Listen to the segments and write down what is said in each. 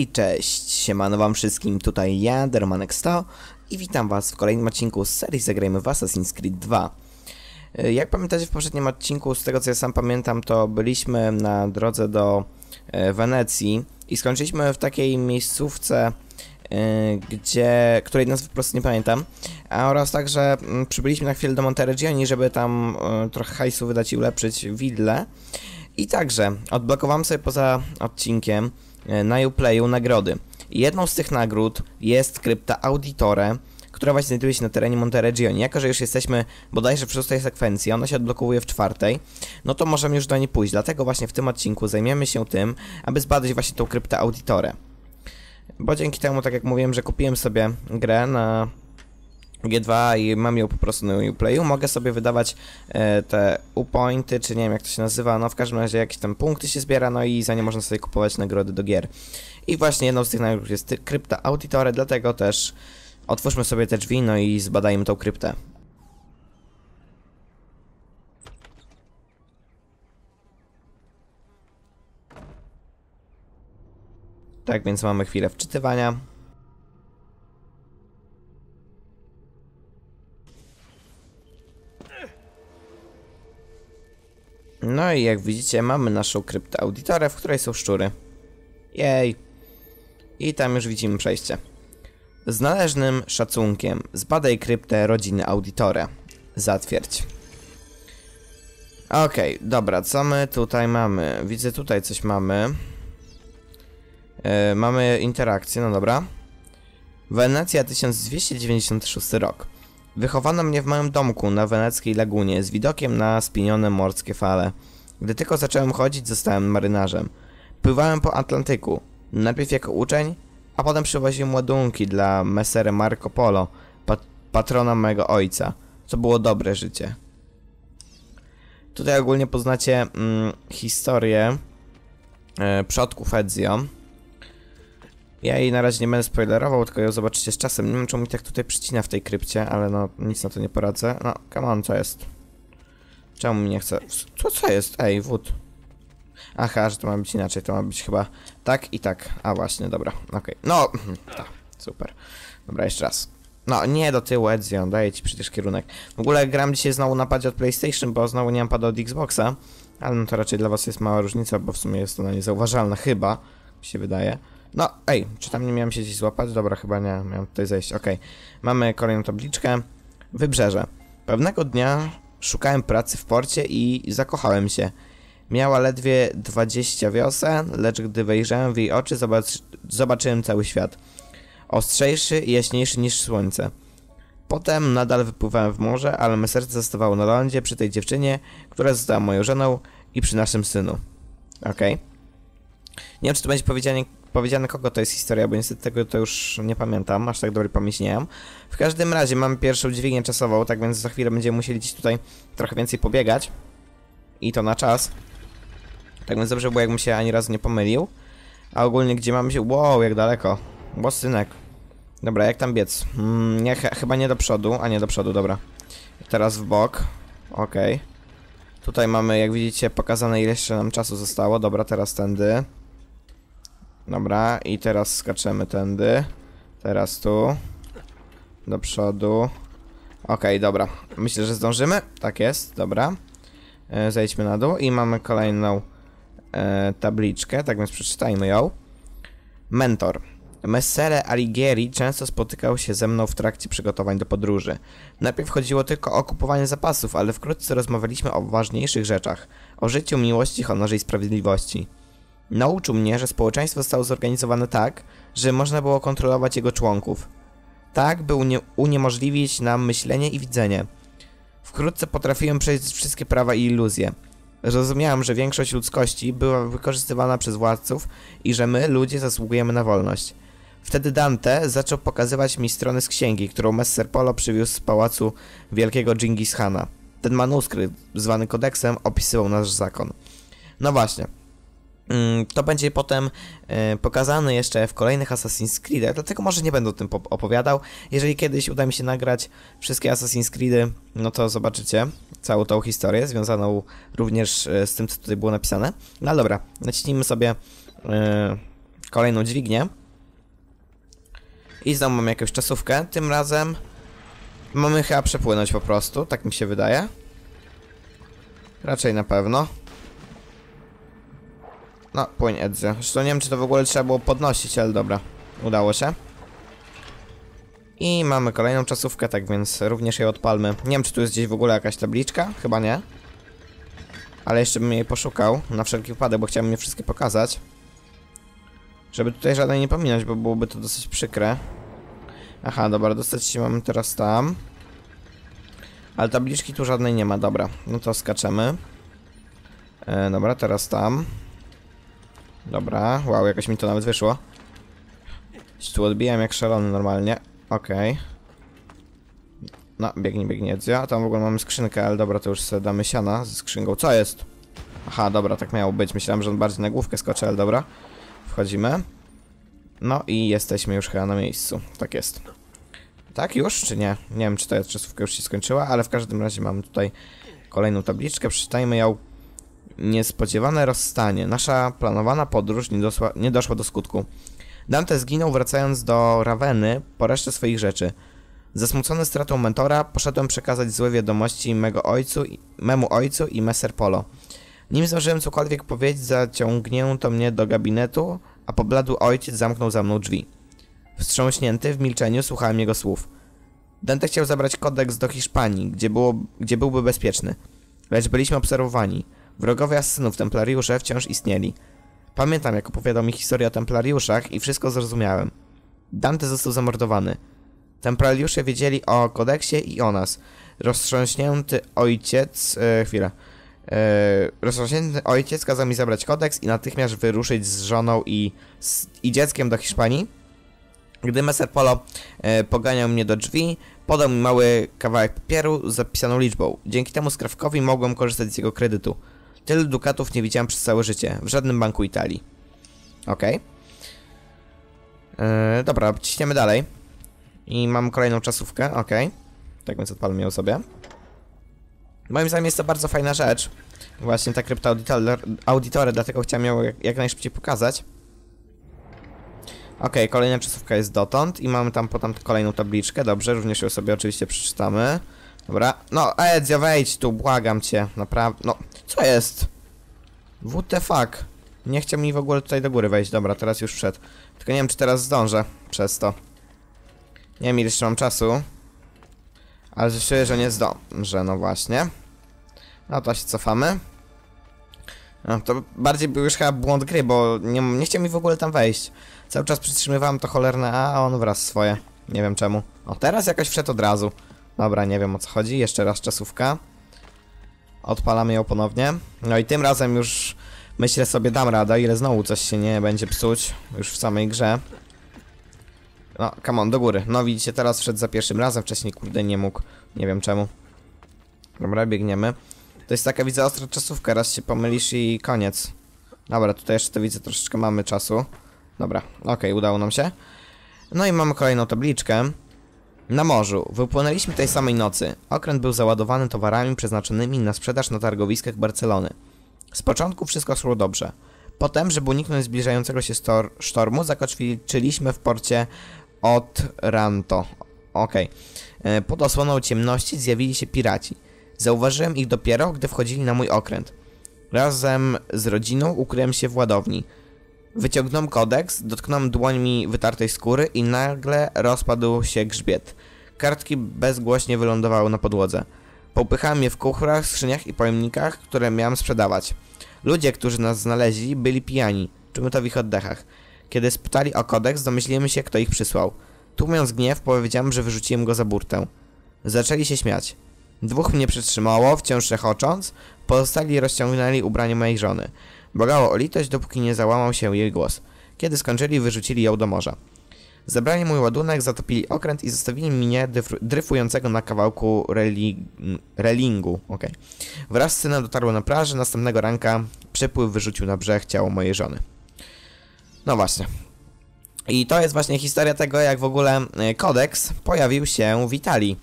Hej, cześć! Siemano wam wszystkim, tutaj ja, Dermanek100 i witam was w kolejnym odcinku z serii Zagrajmy w Assassin's Creed 2. E, Jak pamiętacie w poprzednim odcinku, z tego co ja sam pamiętam, to byliśmy na drodze do e, Wenecji i skończyliśmy w takiej miejscówce, e, gdzie, której nazwy po prostu nie pamiętam, a oraz także mm, przybyliśmy na chwilę do Monteregioni, żeby tam trochę hajsu wydać i ulepszyć widle. I także odblokowałem sobie poza odcinkiem na Uplayu nagrody. Jedną z tych nagród jest krypta Auditore, która właśnie znajduje się na terenie Monteregioni. Jako, że już jesteśmy bodajże w szóstej sekwencji, ona się odblokowuje w czwartej, no to możemy już do niej pójść. Dlatego właśnie w tym odcinku zajmiemy się tym, aby zbadać właśnie tą kryptę Auditore. Bo dzięki temu, tak jak mówiłem, że kupiłem sobie grę na G2 i mam ją po prostu na Uplayu, mogę sobie wydawać e, te U-pointy, czy nie wiem jak to się nazywa, no w każdym razie jakieś tam punkty się zbiera, no i za nie można sobie kupować nagrody do gier. I właśnie jedną z tych nagród jest krypta Auditore, dlatego też otwórzmy sobie te drzwi, no i zbadajmy tą kryptę. Tak więc mamy chwilę wczytywania. No i jak widzicie, mamy naszą kryptę auditorę, w której są szczury. Jej. I tam już widzimy przejście. Z należnym szacunkiem zbadaj kryptę rodziny Auditore. Zatwierdź. Okej, dobra, co my tutaj mamy? Widzę tutaj coś mamy. E, mamy interakcję, no dobra. Wenecja 1296 rok. Wychowano mnie w małym domku na weneckiej lagunie z widokiem na spienione morskie fale. Gdy tylko zacząłem chodzić, zostałem marynarzem. Pływałem po Atlantyku, najpierw jako uczeń, a potem przywoziłem ładunki dla Messere Marco Polo, pat patrona mojego ojca. To było dobre życie. Tutaj ogólnie poznacie mm, historię e, przodków Ezio. Ja jej na razie nie będę spoilerował, tylko ją zobaczycie z czasem. Nie wiem, czemu mi tak tutaj przycina w tej krypcie, ale no, nic na to nie poradzę. No, come on, co jest? Czemu mi nie chce? Co, co jest? Ej, wód. Aha, że to ma być inaczej, to ma być chyba tak i tak. A właśnie, dobra, okej. No, tak, super. Dobra, jeszcze raz. No, nie do tyłu, Ezio, daję ci przecież kierunek. W ogóle gram dzisiaj znowu na padzie od PlayStation, bo znowu nie mam pada od Xboxa. Ale no to raczej dla was jest mała różnica, bo w sumie jest ona niezauważalna, chyba, mi się wydaje. No, ej, czy tam nie miałem się gdzieś złapać? Dobra, chyba nie, miałem tutaj zejść, okej. Mamy kolejną tabliczkę. Wybrzeże. Pewnego dnia szukałem pracy w porcie i zakochałem się. Miała ledwie 20 wiosen, lecz gdy wejrzałem w jej oczy, zobacz, zobaczyłem cały świat. Ostrzejszy i jaśniejszy niż słońce. Potem nadal wypływałem w morze, ale me serce zostawało na lądzie przy tej dziewczynie, która została moją żoną i przy naszym synu. Okej. Nie wiem, czy to będzie powiedziane, powiedziane kogo to jest historia, bo niestety tego to już nie pamiętam, aż tak dobrej pamięci nie mam. W każdym razie mamy pierwszą dźwignię czasową, tak więc za chwilę będziemy musieli gdzieś tutaj trochę więcej pobiegać. I to na czas. Tak więc dobrze było, jakbym się ani razu nie pomylił. A ogólnie gdzie mamy się... Wow, jak daleko. Bo synek. Dobra, jak tam biec? Mm, nie, ch chyba nie do przodu, a nie do przodu, dobra. Teraz w bok. Okej. Tutaj mamy, jak widzicie, pokazane ile jeszcze nam czasu zostało. Dobra, teraz tędy. Dobra, i teraz skaczemy tędy. Teraz tu. Do przodu. Okej, dobra. Myślę, że zdążymy. Tak jest, dobra. E, zejdźmy na dół i mamy kolejną e, tabliczkę, tak więc przeczytajmy ją. Mentor. Messere Alighieri często spotykał się ze mną w trakcie przygotowań do podróży. Najpierw chodziło tylko o kupowanie zapasów, ale wkrótce rozmawialiśmy o ważniejszych rzeczach. O życiu, miłości, honorze i sprawiedliwości. Nauczył mnie, że społeczeństwo zostało zorganizowane tak, że można było kontrolować jego członków. Tak, by unie uniemożliwić nam myślenie i widzenie. Wkrótce potrafiłem przejść wszystkie prawa i iluzje. Zrozumiałem, że większość ludzkości była wykorzystywana przez władców i że my, ludzie, zasługujemy na wolność. Wtedy Dante zaczął pokazywać mi strony z księgi, którą Messer Polo przywiózł z pałacu wielkiego Dżingis Hana. Ten manuskrypt, zwany kodeksem, opisywał nasz zakon. No właśnie. Mm, To będzie potem e, pokazane jeszcze w kolejnych Assassin's Creedach, dlatego może nie będę o tym po- opowiadał. Jeżeli kiedyś uda mi się nagrać wszystkie Assassin's Creedy, no to zobaczycie całą tą historię, związaną również e, z tym, co tutaj było napisane. No dobra, naciśnijmy sobie e, kolejną dźwignię. I znowu mamy jakąś czasówkę. Tym razem mamy chyba przepłynąć po prostu, tak mi się wydaje. Raczej na pewno. No, płyń Edzio. Zresztą nie wiem, czy to w ogóle trzeba było podnosić, ale dobra. Udało się. I mamy kolejną czasówkę, tak więc również jej odpalmy. Nie wiem, czy tu jest gdzieś w ogóle jakaś tabliczka. Chyba nie. Ale jeszcze bym jej poszukał, na wszelki wypadek, bo chciałbym je wszystkie pokazać. Żeby tutaj żadnej nie pominąć, bo byłoby to dosyć przykre. Aha, dobra, dostać się mamy teraz tam. Ale tabliczki tu żadnej nie ma, dobra. No to skaczemy. E, dobra, teraz tam. Dobra, wow, jakoś mi to nawet wyszło. Tu odbijam jak szalony normalnie. Okej. Okay. No, biegnie, biegnie A tam w ogóle mamy skrzynkę, ale dobra, to już sobie damy siana ze skrzynką. Co jest? Aha, dobra, tak miało być. Myślałem, że on bardziej na główkę skoczy, ale dobra. Wchodzimy. No i jesteśmy już chyba na miejscu. Tak jest. Tak już, czy nie? Nie wiem, czy ta czasówka już się skończyła, ale w każdym razie mamy tutaj kolejną tabliczkę. Przeczytajmy ją. Niespodziewane rozstanie. Nasza planowana podróż nie, dosła, nie doszła do skutku. Dante zginął wracając do Raveny po resztę swoich rzeczy. Zasmucony stratą mentora, poszedłem przekazać złe wiadomości mego ojcu, memu ojcu i Messer Polo. Nim zdążyłem cokolwiek powiedzieć, zaciągnięto mnie do gabinetu, a pobladły ojciec zamknął za mną drzwi. Wstrząśnięty, w milczeniu słuchałem jego słów. Dante chciał zabrać kodeks do Hiszpanii, gdzie, było, gdzie byłby bezpieczny. Lecz byliśmy obserwowani. Wrogowie asynów templariusze wciąż istnieli. Pamiętam, jak opowiadał mi historię o templariuszach i wszystko zrozumiałem. Dante został zamordowany. Templariusze wiedzieli o kodeksie i o nas. Roztrząśnięty ojciec... E, chwila. E, roztrząśnięty ojciec kazał mi zabrać kodeks i natychmiast wyruszyć z żoną i, z, i dzieckiem do Hiszpanii. Gdy Messer Polo e, poganiał mnie do drzwi, podał mi mały kawałek papieru z zapisaną liczbą. Dzięki temu skrawkowi mogłem korzystać z jego kredytu. Tylu dukatów nie widziałem przez całe życie. W żadnym banku Italii. Okej. Okay. E, dobra, ciśniemy dalej. I mam kolejną czasówkę, ok. Tak więc odpalmy ją sobie. Moim zdaniem jest to bardzo fajna rzecz. Właśnie ta kryptoauditory, dlatego chciałem ją jak, jak najszybciej pokazać. Ok, kolejna czasówka jest dotąd i mamy tam potem kolejną tabliczkę, dobrze, również ją sobie oczywiście przeczytamy. Dobra, no Edzio wejdź tu, błagam cię, naprawdę, no, co jest? Fuck? Nie chciał mi w ogóle tutaj do góry wejść, dobra, teraz już wszedł. Tylko nie wiem, czy teraz zdążę przez to. Nie wiem ile jeszcze mam czasu. Ale czuję, że nie zdążę, no właśnie. No to się cofamy. No to bardziej był już chyba błąd gry, bo nie, nie chciał mi w ogóle tam wejść. Cały czas przytrzymywałem to cholerne A, a on wraz swoje. Nie wiem czemu. O, teraz jakoś wszedł od razu. Dobra, nie wiem o co chodzi. Jeszcze raz czasówka. Odpalamy ją ponownie. No i tym razem już myślę sobie dam radę, ile znowu coś się nie będzie psuć już w samej grze. No, come on, do góry. No widzicie, teraz wszedł za pierwszym razem, wcześniej kurde nie mógł. Nie wiem czemu. Dobra, biegniemy. To jest taka, widzę, ostra czasówka, raz się pomylisz i koniec. Dobra, tutaj jeszcze to widzę, troszeczkę mamy czasu. Dobra, okej, okay, udało nam się. No i mamy kolejną tabliczkę. Na morzu. Wypłynęliśmy tej samej nocy. Okręt był załadowany towarami przeznaczonymi na sprzedaż na targowiskach Barcelony. Z początku wszystko szło dobrze. Potem, żeby uniknąć zbliżającego się sztormu, zakończyliśmy w porcie od Ranto. Okej. Okay. Pod osłoną ciemności zjawili się piraci. Zauważyłem ich dopiero, gdy wchodzili na mój okręt. Razem z rodziną ukryłem się w ładowni. Wyciągnąłem kodeks, dotknąłem dłońmi wytartej skóry i nagle rozpadł się grzbiet. Kartki bezgłośnie wylądowały na podłodze. Popychałem je w kuchrach, skrzyniach i pojemnikach, które miałem sprzedawać. Ludzie, którzy nas znaleźli, byli pijani. Czumy to w ich oddechach. Kiedy spytali o kodeks, domyślimy się, kto ich przysłał. Tłumiąc gniew, powiedziałem, że wyrzuciłem go za burtę. Zaczęli się śmiać. Dwóch mnie przytrzymało, wciąż rechocząc, pozostali rozciągnęli ubranie mojej żony. Błagało o litość, dopóki nie załamał się jej głos. Kiedy skończyli, wyrzucili ją do morza. Zabrali mój ładunek, zatopili okręt i zostawili mnie dryfującego na kawałku reli relingu. Okay. Wraz z synem dotarło na plażę, następnego ranka przepływ wyrzucił na brzeg ciało mojej żony. No właśnie. I to jest właśnie historia tego, jak w ogóle e, kodeks pojawił się w Italii.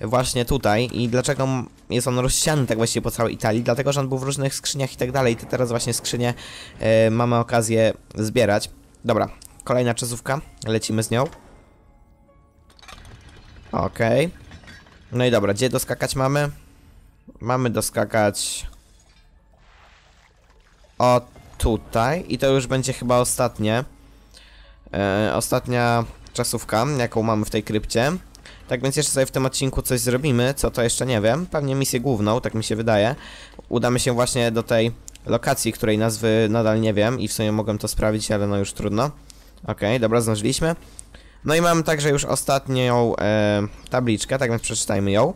Właśnie tutaj. I dlaczego jest on rozsiany tak właściwie po całej Italii? Dlatego, że on był w różnych skrzyniach i tak dalej. I teraz właśnie skrzynie y, mamy okazję zbierać. Dobra, kolejna czasówka. Lecimy z nią. Okej. No i dobra, gdzie doskakać mamy? Mamy doskakać... O, tutaj. I to już będzie chyba ostatnie. E, ostatnia czasówka, jaką mamy w tej krypcie. Tak więc jeszcze sobie w tym odcinku coś zrobimy, co to jeszcze nie wiem. Pewnie misję główną, tak mi się wydaje. Udamy się właśnie do tej lokacji, której nazwy nadal nie wiem i w sumie mogłem to sprawdzić, ale no już trudno. Okej, dobra, zdążyliśmy. No i mamy także już ostatnią e, tabliczkę, tak więc przeczytajmy ją.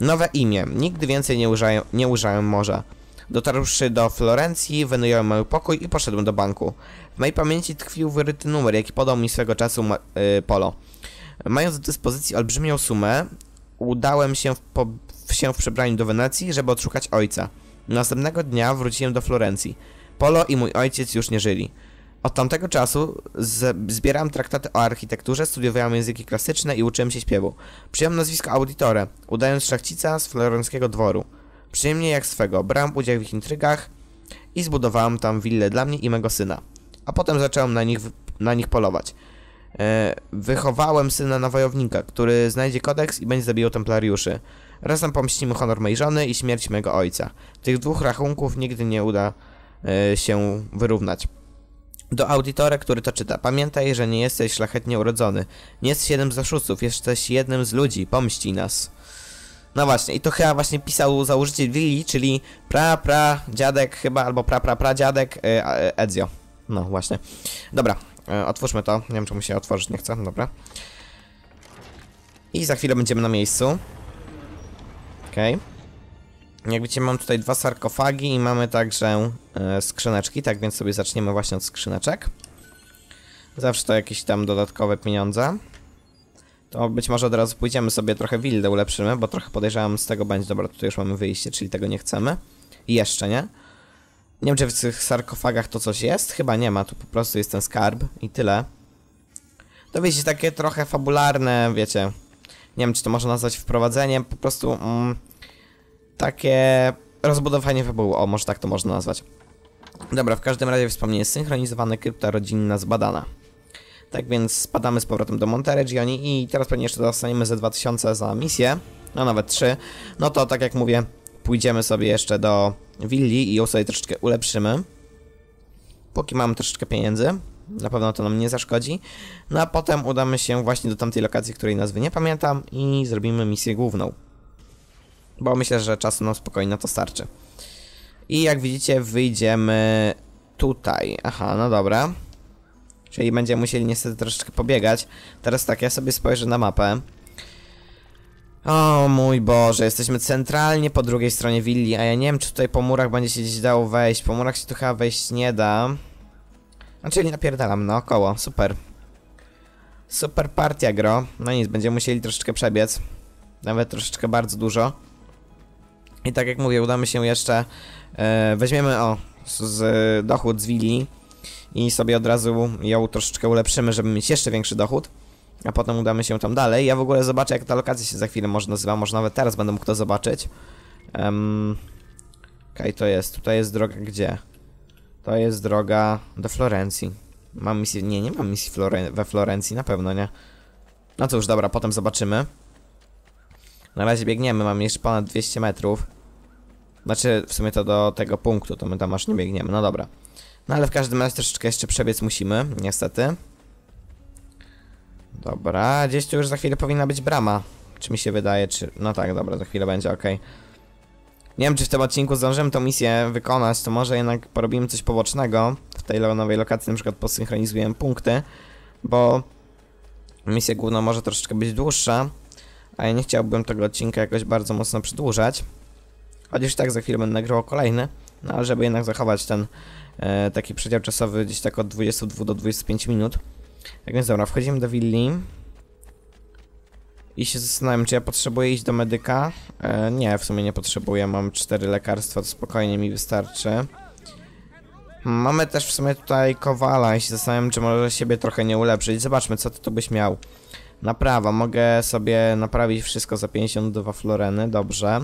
Nowe imię. Nigdy więcej nie użyłem, nie użyłem morza. Dotarłszy do Florencji, wynająłem mały pokój i poszedłem do banku. W mojej pamięci tkwił wyryty numer, jaki podał mi swego czasu y, Polo. Mając do dyspozycji olbrzymią sumę, udałem się w, po- się w przebraniu do Wenecji, żeby odszukać ojca. Następnego dnia wróciłem do Florencji. Polo i mój ojciec już nie żyli. Od tamtego czasu zbierałem traktaty o architekturze, studiowałem języki klasyczne i uczyłem się śpiewu. Przyjąłem nazwisko Auditore, udając szlachcica z florenckiego dworu. Przyjemnie jak swego, brałem udział w ich intrygach i zbudowałem tam willę dla mnie i mego syna. A potem zacząłem na nich, na nich polować. E, wychowałem syna na wojownika, który znajdzie kodeks i będzie zabijał templariuszy. Razem pomścimy honor mojej żony i śmierć mojego ojca. Tych dwóch rachunków nigdy nie uda e, się wyrównać. Do audytora, który to czyta. Pamiętaj, że nie jesteś szlachetnie urodzony. Nie jesteś jednym z oszustów, jesteś jednym z ludzi. Pomści nas. No właśnie, i to chyba właśnie pisał założyciel willi, czyli pra, pra, dziadek chyba, albo pra, pra, pra, dziadek e, Ezio. No właśnie. Dobra, e, otwórzmy to. Nie wiem, czemu się otworzyć nie chce. Dobra. I za chwilę będziemy na miejscu. Okej. Jak widzicie, mam tutaj dwa sarkofagi i mamy także e, skrzyneczki, tak więc sobie zaczniemy właśnie od skrzyneczek. Zawsze to jakieś tam dodatkowe pieniądze. To być może od razu pójdziemy sobie trochę wildę ulepszymy, bo trochę podejrzewam z tego będzie. Dobra, tutaj już mamy wyjście, czyli tego nie chcemy. I jeszcze nie. Nie wiem, czy w tych sarkofagach to coś jest? Chyba nie ma, tu po prostu jest ten skarb i tyle. To wiecie, takie trochę fabularne, wiecie. Nie wiem, czy to można nazwać wprowadzeniem, po prostu mm, takie rozbudowanie fabuły. O, może tak to można nazwać. Dobra, w każdym razie wspomnienie synchronizowane krypta rodzinna zbadana. Tak więc spadamy z powrotem do Monteregioni i teraz pewnie jeszcze dostaniemy ze 2000 za misję, no nawet 3. No to tak jak mówię, pójdziemy sobie jeszcze do willi i ją sobie troszeczkę ulepszymy. Póki mamy troszeczkę pieniędzy, na pewno to nam nie zaszkodzi. No a potem udamy się właśnie do tamtej lokacji, której nazwy nie pamiętam i zrobimy misję główną. Bo myślę, że czasu nam spokojnie na to starczy. I jak widzicie wyjdziemy tutaj. Aha, no dobra. Czyli będziemy musieli niestety troszeczkę pobiegać. Teraz tak, ja sobie spojrzę na mapę. O mój Boże, jesteśmy centralnie po drugiej stronie willi, a ja nie wiem, czy tutaj po murach będzie się gdzieś dało wejść. Po murach się tu chyba wejść nie da. Znaczy nie napierdalam naokoło, super. Super partia gro. No nic, będziemy musieli troszeczkę przebiec. Nawet troszeczkę bardzo dużo. I tak jak mówię, udamy się jeszcze... E, weźmiemy, o, z, z dochód z willi i sobie od razu ją troszeczkę ulepszymy, żeby mieć jeszcze większy dochód. A potem udamy się tam dalej. Ja w ogóle zobaczę, jak ta lokacja się za chwilę może nazywa. Może nawet teraz będę mógł to zobaczyć. Um, Okej, to jest. Tutaj jest droga gdzie? To jest droga do Florencji. Mam misję... Nie, nie mam misji Floren we Florencji, na pewno nie. No cóż, dobra, potem zobaczymy. Na razie biegniemy, mam jeszcze ponad 200 metrów. Znaczy, w sumie to do tego punktu, to my tam aż nie biegniemy, no dobra. No ale w każdym razie troszeczkę jeszcze przebiec musimy, niestety. Dobra, gdzieś tu już za chwilę powinna być brama. Czy mi się wydaje, czy... No tak, dobra, za chwilę będzie, okej. Nie wiem, czy w tym odcinku zdążymy tą misję wykonać, to może jednak porobimy coś pobocznego. W tej nowej lokacji na przykład posynchronizujemy punkty, bo misja główna może troszeczkę być dłuższa, a ja nie chciałbym tego odcinka jakoś bardzo mocno przedłużać. Chociaż tak za chwilę będę nagrywał kolejny, no ale żeby jednak zachować ten e, taki przedział czasowy gdzieś tak od 22 do 25 minut. Tak więc dobra, wchodzimy do willi. I się zastanawiam, czy ja potrzebuję iść do medyka. E, nie, w sumie nie potrzebuję, mam cztery lekarstwa, to spokojnie mi wystarczy. Mamy też w sumie tutaj kowala i się zastanawiam, czy może siebie trochę nie ulepszyć. Zobaczmy, co ty tu byś miał. Naprawa, mogę sobie naprawić wszystko za 52 floreny, dobrze.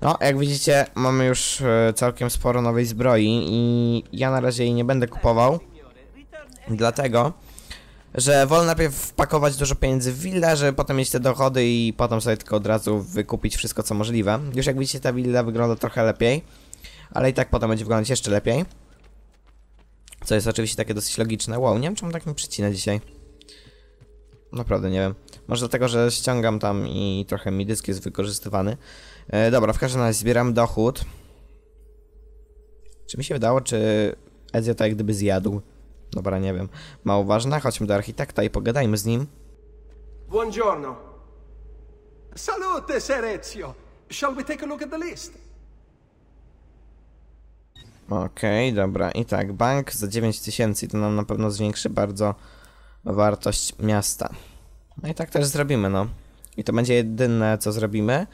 No, jak widzicie, mamy już e, całkiem sporo nowej zbroi i ja na razie jej nie będę kupował. Dlatego, że wolę najpierw wpakować dużo pieniędzy w willę, żeby potem mieć te dochody i potem sobie tylko od razu wykupić wszystko co możliwe. Już jak widzicie ta willa wygląda trochę lepiej, ale i tak potem będzie wyglądać jeszcze lepiej. Co jest oczywiście takie dosyć logiczne. Wow, nie wiem czemu tak mi przycina dzisiaj. Naprawdę nie wiem. Może dlatego, że ściągam tam i trochę mi dysk jest wykorzystywany. E, dobra, w każdym razie zbieram dochód. Czy mi się wydało, czy Ezio to jak gdyby zjadł? Dobra, nie wiem. Mało ważne, chodźmy do architekta i pogadajmy z nim. Buongiorno. Salute, Ser Ezio. Shall we take a look at the list? Okej, dobra. I tak, bank za 9000 to nam na pewno zwiększy bardzo wartość miasta. No i tak też zrobimy, no. I to będzie jedyne, co zrobimy.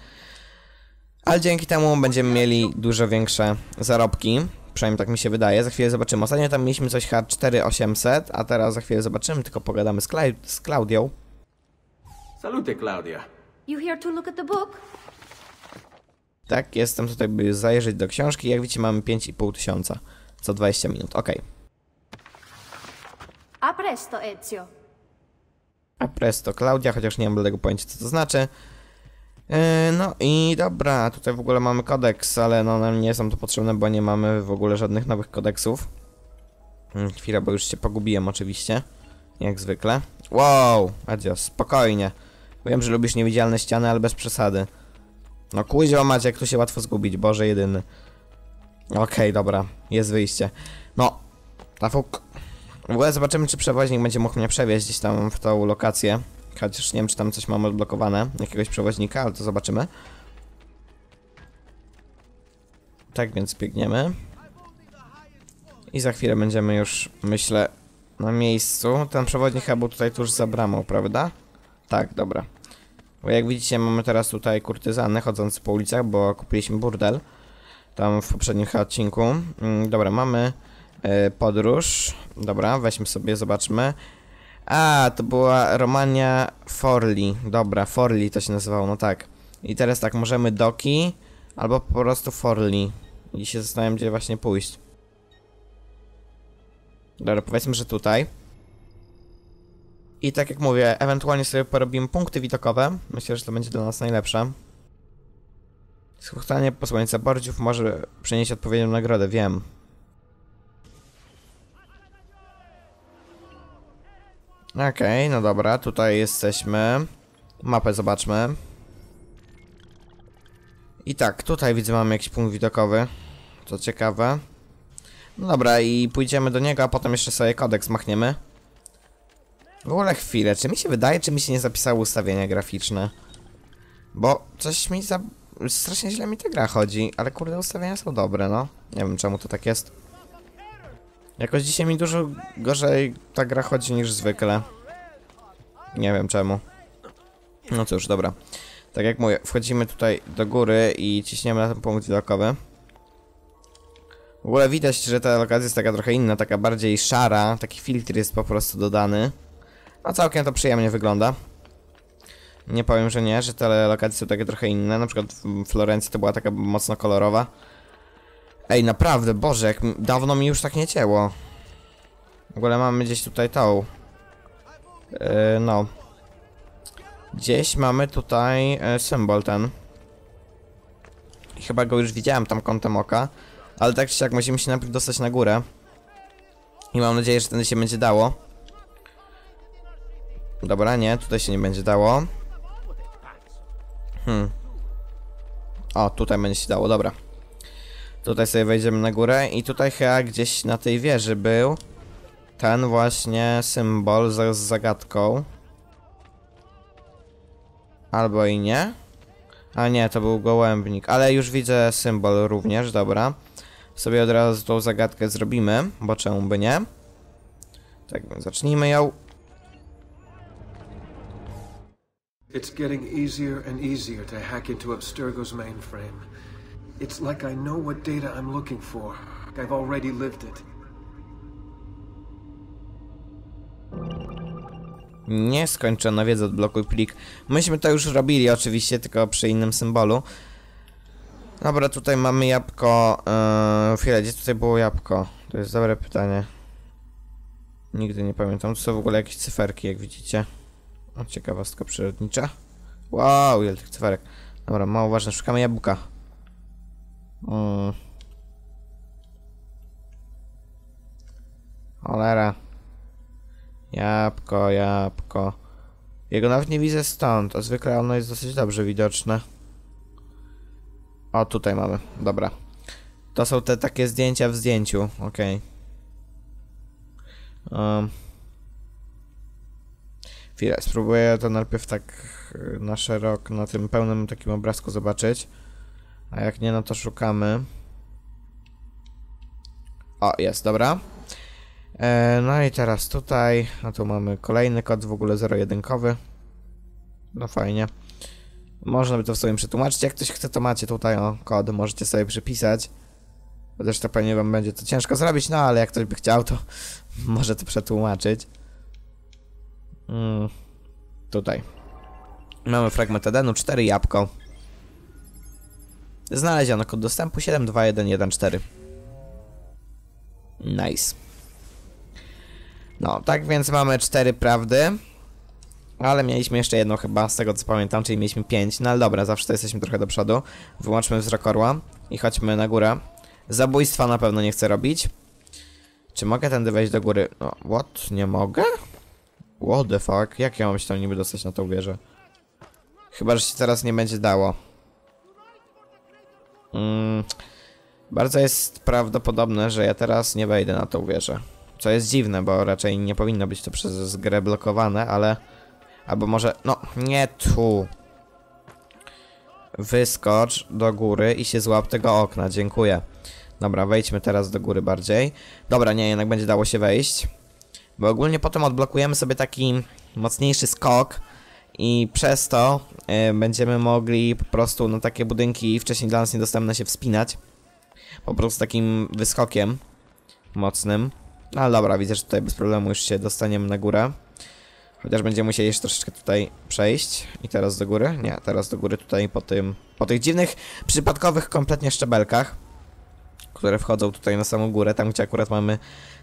Ale dzięki temu będziemy mieli dużo większe zarobki. Przynajmniej tak mi się wydaje. Za chwilę zobaczymy. Ostatnio tam mieliśmy coś chyba 4800, a teraz za chwilę zobaczymy, tylko pogadamy z, Clau- z Klaudią. Salute, Claudia. You here to look at the book? Tak, jestem tutaj, by zajrzeć do książki. Jak widzicie, mamy 5,5 tysiąca co 20 minut. Okej. A presto, Ezio. A presto Klaudia, chociaż nie mam tego pojęcia co to znaczy. Yy, no i dobra, tutaj w ogóle mamy kodeks, ale no nam nie są to potrzebne, bo nie mamy w ogóle żadnych nowych kodeksów. Yy, chwila, bo już się pogubiłem oczywiście. Jak zwykle. Wow, adios, spokojnie. Wiem, że lubisz niewidzialne ściany, ale bez przesady. No kuźwa macie, jak tu się łatwo zgubić, Boże jedyny. Okej, dobra, jest wyjście. No, na fuk. W ogóle zobaczymy, czy przewoźnik będzie mógł mnie przewieźć gdzieś tam w tą lokację. Chociaż nie wiem, czy tam coś mam odblokowane. Jakiegoś przewoźnika, ale to zobaczymy. Tak więc biegniemy. I za chwilę będziemy już, myślę, na miejscu. Ten przewodnik chyba był tutaj tuż za bramą, prawda? Tak, dobra. Bo jak widzicie, mamy teraz tutaj kurtyzany chodzące po ulicach, bo kupiliśmy burdel. Tam w poprzednim odcinku. Mm, dobra, mamy e, podróż. Dobra, weźmy sobie, zobaczmy. A, to była Romania Forli. Dobra, Forli to się nazywało, no tak. I teraz tak, możemy Doki albo po prostu Forli. I się zastanawiam, gdzie właśnie pójść. Dobra, powiedzmy, że tutaj. I tak jak mówię, ewentualnie sobie porobimy punkty widokowe. Myślę, że to będzie dla nas najlepsze. Schustanie posłańca bordziów może przynieść odpowiednią nagrodę, wiem. Okej, no dobra, tutaj jesteśmy. Mapę zobaczmy. I tak, tutaj widzę mamy jakiś punkt widokowy. Co ciekawe. No dobra, i pójdziemy do niego, a potem jeszcze sobie kodeks machniemy. W ogóle chwilę, czy mi się wydaje, czy mi się nie zapisały ustawienia graficzne? Bo coś mi za... Strasznie źle mi ta gra chodzi, ale kurde ustawienia są dobre, no. Nie wiem czemu to tak jest. Jakoś dzisiaj mi dużo gorzej ta gra chodzi niż zwykle. Nie wiem czemu. No cóż, dobra. Tak jak mówię, wchodzimy tutaj do góry i ciśniemy na ten punkt widokowy. W ogóle widać, że ta lokacja jest taka trochę inna, taka bardziej szara. Taki filtr jest po prostu dodany. A całkiem to przyjemnie wygląda. Nie powiem, że nie, że te lokacje są takie trochę inne. Na przykład w Florencji to była taka mocno kolorowa. Ej, naprawdę, Boże, jak dawno mi już tak nie cięło. W ogóle mamy gdzieś tutaj tą. Yy, no. Gdzieś mamy tutaj e, symbol ten. Chyba go już widziałem tam kątem oka. Ale tak czy siak musimy się najpierw dostać na górę. I mam nadzieję, że wtedy się będzie dało. Dobra, nie, tutaj się nie będzie dało. Hmm. O, tutaj będzie się dało, dobra. Tutaj sobie wejdziemy na górę i tutaj chyba gdzieś na tej wieży był ten właśnie symbol z, zagadką. Albo i nie. A nie, to był gołębnik, ale już widzę symbol również, dobra. Sobie od razu tą zagadkę zrobimy, bo czemu by nie? Tak zacznijmy ją. It's getting easier and easier to hack into Abstergo's mainframe. It's like I know what data I'm looking for. I've already lived it. Nieskończona wiedza odblokuj plik. Myśmy to już robili oczywiście, tylko przy innym symbolu. Dobra, tutaj mamy jabłko. Yy, chwilę, gdzie tutaj było jabłko? To jest dobre pytanie. Nigdy nie pamiętam. To są w ogóle jakieś cyferki, jak widzicie. O, ciekawostka przyrodnicza. Wow, ile tych cyferek. Dobra, mało ważne. Szukamy jabłka. Mm. Cholera. Jabłko, jabłko. Jego nawet nie widzę stąd, a zwykle ono jest dosyć dobrze widoczne. O, tutaj mamy. Dobra. To są te takie zdjęcia w zdjęciu. Okej. Um. Chwilę, spróbuję to najpierw tak y, na szerok, na tym pełnym takim obrazku zobaczyć. A jak nie, no to szukamy. O, jest, dobra. E, no i teraz tutaj, a tu mamy kolejny kod, w ogóle zero-jedynkowy. No fajnie. Można by to w sobie przetłumaczyć. Jak ktoś chce, to macie tutaj o kod, możecie sobie przypisać. Chociaż to pewnie wam będzie to ciężko zrobić, no ale jak ktoś by chciał, to może to przetłumaczyć. Mm, tutaj. Mamy fragment Edenu, 4 jabłko. Znaleziono kod dostępu 72114. Nice. No, tak więc mamy 4 prawdy. Ale mieliśmy jeszcze jedną chyba, z tego co pamiętam, czyli mieliśmy 5. No ale dobra, zawsze to jesteśmy trochę do przodu. Wyłączmy wzrok orła i chodźmy na górę. Zabójstwa na pewno nie chcę robić. Czy mogę tędy wejść do góry? No, what? Nie mogę? What the fuck? Jak ja mam się tam niby dostać na tą wieżę? Chyba, że się teraz nie będzie dało. Mm, bardzo jest prawdopodobne, że ja teraz nie wejdę na tą wieżę. Co jest dziwne, bo raczej nie powinno być to przez grę blokowane, ale... Albo może... No, nie tu. Wyskocz do góry i się złap tego okna, dziękuję. Dobra, wejdźmy teraz do góry bardziej. Dobra, nie, jednak będzie dało się wejść. Bo ogólnie potem odblokujemy sobie taki mocniejszy skok i przez to będziemy mogli po prostu na takie budynki wcześniej dla nas niedostępne się wspinać. Po prostu takim wyskokiem mocnym. No ale dobra, widzę, że tutaj bez problemu już się dostaniemy na górę. Chociaż będziemy musieli jeszcze troszeczkę tutaj przejść. I teraz do góry? Nie, teraz do góry tutaj po tym... Po tych dziwnych, przypadkowych kompletnie szczebelkach. Które wchodzą tutaj na samą górę, tam gdzie akurat mamy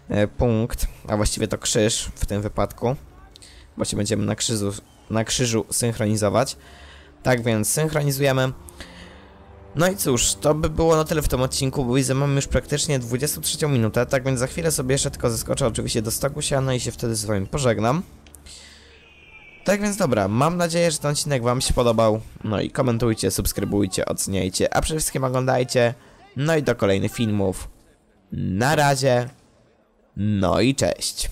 e, punkt. A właściwie to krzyż w tym wypadku. Bo się będziemy na krzyżu, na krzyżu synchronizować. Tak więc synchronizujemy. No i cóż, to by było na tyle w tym odcinku, bo widzę, mamy już praktycznie 23 minutę, tak więc za chwilę sobie jeszcze tylko zeskoczę oczywiście do stoku się, no i się wtedy z wami pożegnam. Tak więc dobra, mam nadzieję, że ten odcinek wam się podobał, no i komentujcie, subskrybujcie, oceniajcie, a przede wszystkim oglądajcie, no i do kolejnych filmów. Na razie, no i cześć.